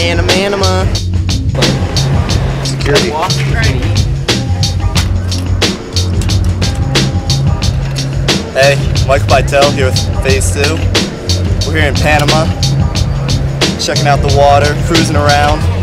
Anima, anima. Security. Mike Bytel here with Phase 2. We're here in Panama, checking out the water, cruising around.